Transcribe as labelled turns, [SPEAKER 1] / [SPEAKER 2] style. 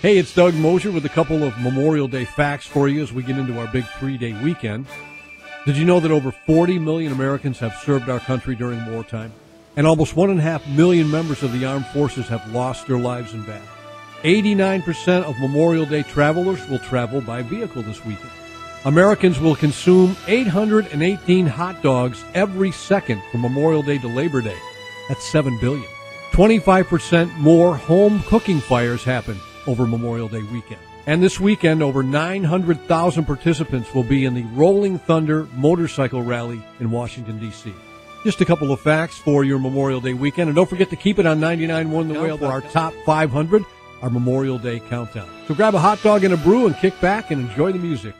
[SPEAKER 1] Hey, it's Doug Mosier with a couple of Memorial Day facts for you as we get into our big three day weekend. Did you know that over 40 million Americans have served our country during wartime? And almost one and a half million members of the armed forces have lost their lives in battle. 89% of Memorial Day travelers will travel by vehicle this weekend. Americans will consume 818 hot dogs every second from Memorial Day to Labor Day. That's 7 billion. 25% more home cooking fires happen over Memorial Day weekend. And this weekend, over 900,000 participants will be in the Rolling Thunder Motorcycle Rally in Washington, D.C. Just a couple of facts for your Memorial Day weekend. And don't forget to keep it on 99.1 The Whale for our top 500, our Memorial Day countdown. So grab a hot dog and a brew and kick back and enjoy the music.